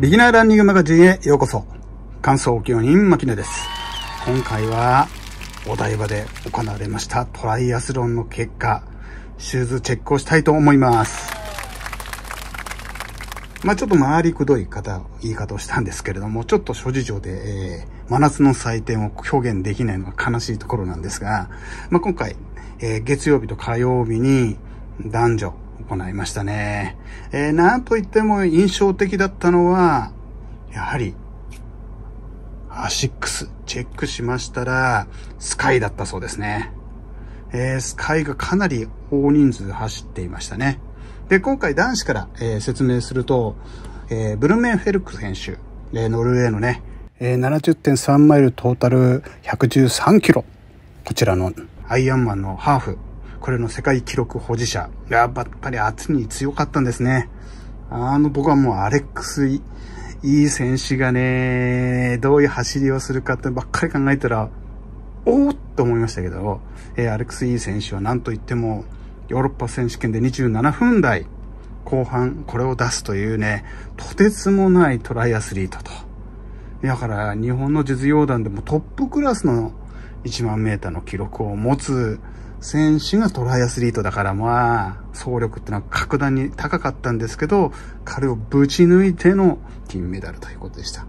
ビギナーランニングマガジンへようこそ。感想教員牧野です。今回はお台場で行われましたトライアスロンの結果、シューズチェックをしたいと思います。まあちょっと回りくどい方、言い方をしたんですけれども、ちょっと諸事情で、えー、真夏の祭典を表現できないのが悲しいところなんですが、まあ今回、えー、月曜日と火曜日に男女行いましたね。えー、なんといっても印象的だったのは、やはり、アシックス、チェックしましたら、スカイだったそうですね。えー、スカイがかなり大人数走っていましたね。で、今回男子から、えー、説明すると、えー、ブルメンフェルク選手、えー、ノルウェーのね、えー、70.3マイルトータル113キロ。こちらのアイアンマンのハーフ。これの世界記録保持者。やっぱり圧に強かったんですね。あの、僕はもうアレックス・イい選手がね、どういう走りをするかってばっかり考えたら、おおっと思いましたけど、えー、アレックス・イー選手は何と言っても、ヨーロッパ選手権で27分台後半これを出すというね、とてつもないトライアスリートと。だから日本の実業団でもトップクラスの1万メーターの記録を持つ選手がトライアスリートだからまあ、総力ってのは格段に高かったんですけど、彼をぶち抜いての金メダルということでした。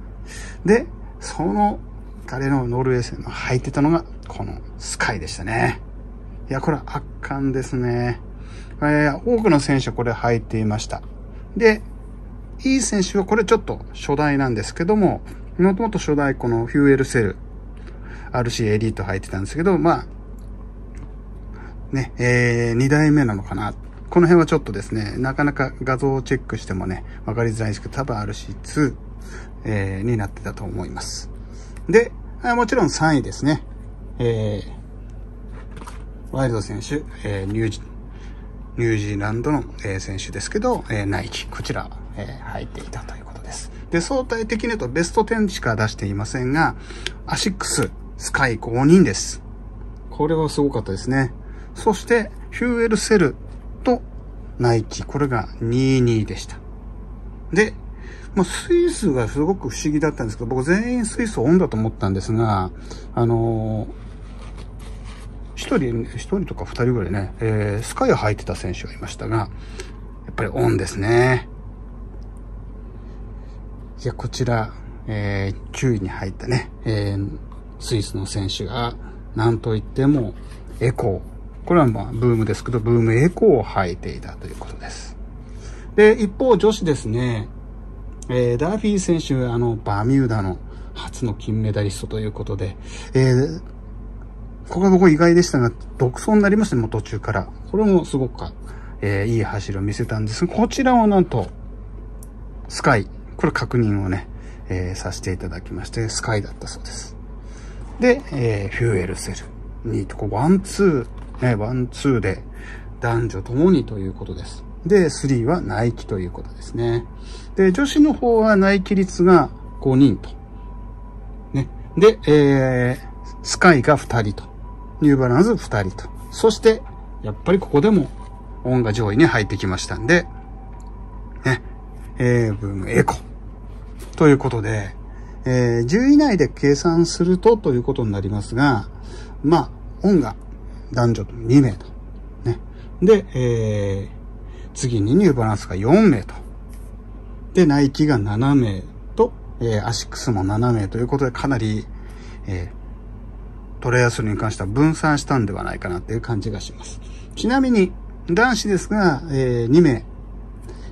で、その彼のノルウェー戦の履いてたのがこのスカイでしたね。いや、これは圧巻ですね。えー、多くの選手はこれ履いていました。で、いい選手はこれちょっと初代なんですけども、もともと初代このフューエルセル、RC エリート履いてたんですけど、まあ、ね、えー、2代目なのかな。この辺はちょっとですね、なかなか画像をチェックしてもね、わかりづらいんですけど、多分 RC2、えー、になってたと思います。で、もちろん3位ですね。えー、ワイルド選手、えー、ニュージ、ニュージーランドの、えー、選手ですけど、えー、ナイキ、こちら、えー、入っていたということです。で、相対的に言うとベスト10しか出していませんが、アシックス、スカイ5人です。これはすごかったですね。そして、フューエルセルとナイキ、これが22でした。で、まあ、スイスがすごく不思議だったんですけど、僕全員スイス On だと思ったんですが、あの一人、一人とか二人ぐらいね、えー、スカイを履いてた選手がいましたが、やっぱりオンですね。じゃこちら、えー、9位に入ったね、えー、スイスの選手が、なんといっても、エコー。これはまあブームですけど、ブームエコーを履いていたということです。で、一方女子ですね、えー、ダーフィー選手、あの、バミューダの初の金メダリストということで、えー、ここが僕意外でしたが、独走になりましたね、もう途中から。これもすごく、えー、いい走りを見せたんですが、こちらをなんと、スカイ、これ確認をね、えー、させていただきまして、スカイだったそうです。で、えー、フューエルセル、2とこワン、ツー、ね、ワン、ツーで男女ともにということです。で、3はナイキということですね。で、女子の方はナイキ率が5人と。ね。で、えー、スカイが2人と。ニューバランス2人と。そして、やっぱりここでも、オンが上位に入ってきましたんで、ね、えー、ブームエコ。ということで、えー、10位以内で計算するとということになりますが、まあ、オンが男女と2名と。ね。で、えー、次にニューバランスが4名と。で、ナイキが7名と、えー、アシックスも7名ということで、かなり、えー、トライアスロンに関しては分散したんではないかなっていう感じがします。ちなみに、男子ですが、えー、2名、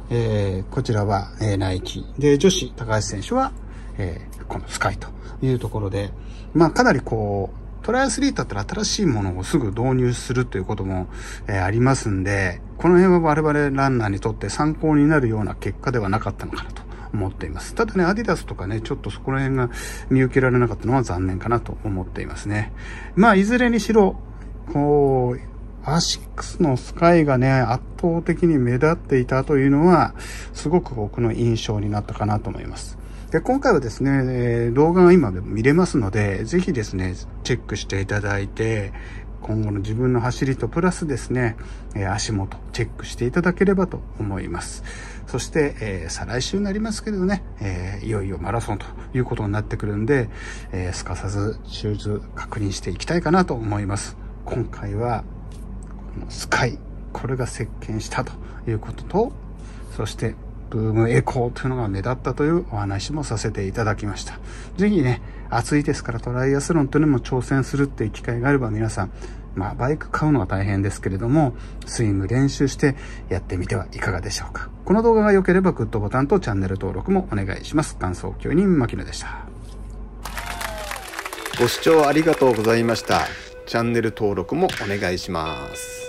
えー、こちらは、えー、ナイキ。で、女子、高橋選手は、えー、このスカイというところで、まあ、かなりこう、トライアスリートだったら新しいものをすぐ導入するということも、えー、ありますんで、この辺は我々ランナーにとって参考になるような結果ではなかったのかなと思っています。ただね、アディダスとかね、ちょっとそこら辺が見受けられなかったのは残念かなと思っていますね。まあ、いずれにしろ、こう、アシックスのスカイがね、圧倒的に目立っていたというのは、すごく僕の印象になったかなと思います。で、今回はですねえ、動画が今でも見れますので、ぜひですね、チェックしていただいて、今後の自分の走りとプラスですね、え足元チェックしていただければと思います。そして、えー、再来週になりますけれどね、えー、いよいよマラソンということになってくるんで、えー、すかさずシューズ確認していきたいかなと思います。今回は、このスカイ、これが席巻したということと、そしてブームエコーというのが目立ったというお話もさせていただきました。ぜひね、暑いですからトライアスロンというのも挑戦するっていう機会があれば皆さん、まあバイク買うのは大変ですけれども、スイング練習してやってみてはいかがでしょうか。この動画が良ければグッドボタンとチャンネル登録もお願いします。感想教人牧野でした。ご視聴ありがとうございました。チャンネル登録もお願いします。